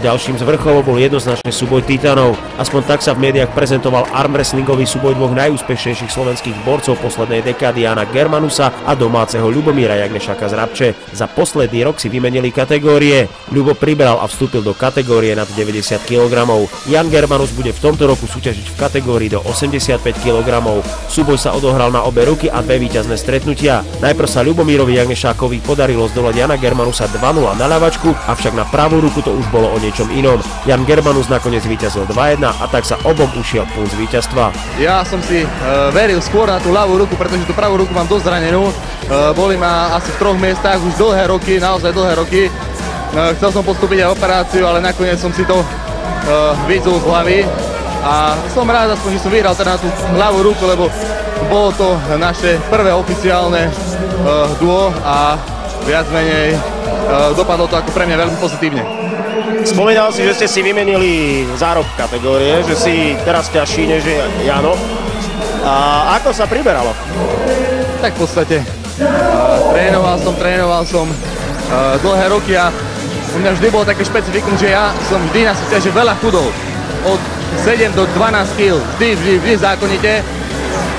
Ďalším z vrcholov bol jednoznačne súboj Titanov. Aspoň tak sa v médiách prezentoval armwrestlingový súboj dvoch najúspešnejších slovenských borcov poslednej dekády Jana Germanusa a domáceho Ľubomíra Jagnešaka z Rabče. Za posledný rok si vymenili kategórie. Ľubo pribral a vstúpil do kategórie nad 90 kg. Jan Germanus bude v tomto roku súťažiť v kategórii do 85 kg. Súboj sa odohral na obe ruky a dve víťazné stretnutia. Najprv sa Ľubomírovi Jagnešákovi podarilo zdolať Jana Germanusa 2-0 na ľavačku, avšak na pravú ruku to už bolo o niečom inom. Jan Germanus nakoniec víťazil 2-1 a tak sa obom ušiel punc víťazstva. Ja som si e, veril skôr na tú ľavú ruku, pretože tú pravú ruku mám dosť zranenú. E, boli ma asi v troch miestach už dlhé roky, naozaj dlhé roky. E, chcel som postúpiť aj operáciu, ale nakoniec som si to e, vyzul z hlavy. A som rád aspoň, že som vyhral teda na tú ľavú ruku, lebo bolo to naše prvé oficiálne e, duo a viac menej e, dopadlo to ako pre mňa veľmi pozitívne. Spomínal si, že ste si vymenili zárok kategórie, že si teraz ťažší než Jano. A ako sa priberalo? Tak v podstate uh, trénoval som, trénoval som uh, dlhé roky a u mňa vždy bolo také špecifikum, že ja som vždy na súťaži veľa chudol. Od 7 do 12 kg, vždy, vždy, vždy zákonite.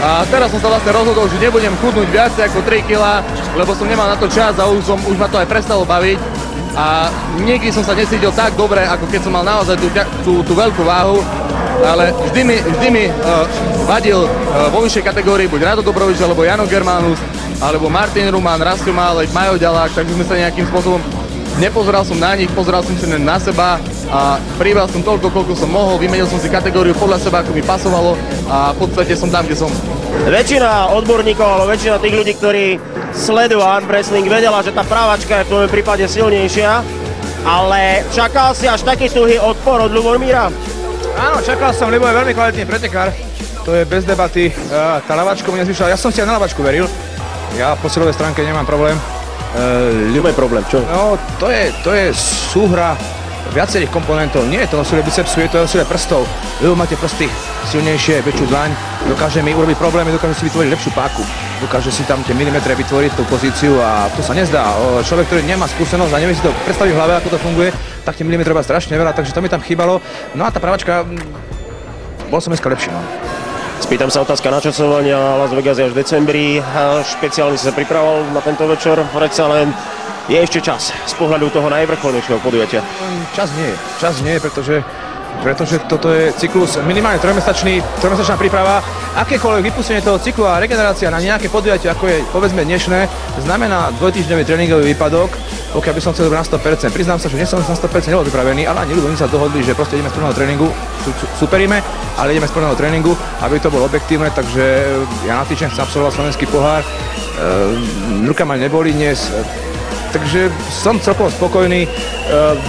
A teraz som sa vlastne rozhodol, že nebudem chudnúť viac ako 3 kg, lebo som nemal na to čas a už, som, už ma to aj prestalo baviť. A nikdy som sa necítil tak dobre, ako keď som mal naozaj tú, tú, tú veľkú váhu, ale vždy mi, vždy mi uh, vadil uh, vo vyššej kategórii buď Rado Dobrovič, alebo Jano Germanus, alebo Martin Ruman, Rastio Málek, Majo Ďalák, takže sme sa nejakým spôsobom nepozeral som na nich, pozeral som si na seba a pribral som toľko, koľko som mohol, vymenil som si kategóriu podľa seba, ako mi pasovalo a v podstate som tam, kde som. Väčšina odborníkov, alebo väčšina tých ľudí, ktorí sledujú arm wrestling, vedela, že tá právačka je v tvojom prípade silnejšia, ale čakal si až taký tuhý odpor od Ľubomíra? Áno, čakal som, lebo je veľmi kvalitný pretekár. To je bez debaty. Tá lavačka mu nezvyšila. Ja som si aj na lavačku veril. Ja po silovej stránke nemám problém. Ľubé problém, čo? No, to je, to je súhra viacerých komponentov. Nie je to o sile bicepsu, je to o sile prstov. Lebo máte prsty silnejšie, väčšiu dlaň, dokáže mi urobiť problémy, dokáže si vytvoriť lepšiu páku. Dokáže si tam tie milimetre vytvoriť tú pozíciu a to sa nezdá. Človek, ktorý nemá skúsenosť a nevie si to predstaviť v hlave, ako to funguje, tak tie milimetre má strašne veľa, takže to mi tam chýbalo. No a tá pravačka, bol som dneska lepší. No. Spýtam sa otázka načasovania. Las Vegas je až v decembri. Špeciálne si sa pripravoval na tento večer. Predsa len je ešte čas z pohľadu toho najvrcholnejšieho podujatia. Čas nie. Čas nie pretože pretože toto je cyklus minimálne trojmesačný, trojmesačná príprava. Akékoľvek vypustenie toho cyklu a regenerácia na nejaké podujatie, ako je povedzme dnešné, znamená dvojtýždňový tréningový výpadok, pokiaľ by som chcel na 100%. Priznám sa, že nie som na 100% nebol pripravený, ale ani ľudia sa dohodli, že proste ideme z prvného tréningu, superíme, ale ideme z prvého tréningu, aby to bolo objektívne, takže ja na týždeň chcem absolvovať slovenský pohár. E, ruka ma neboli dnes, takže som celkom spokojný. E,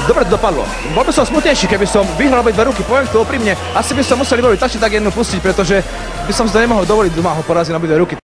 dobre to dopadlo. Bol by som smutnejší, keby som vyhral obe dve ruky, poviem to úprimne. Asi by som musel Libovi tači tak jednu pustiť, pretože by som si to nemohol dovoliť doma ho poraziť na obe ruky.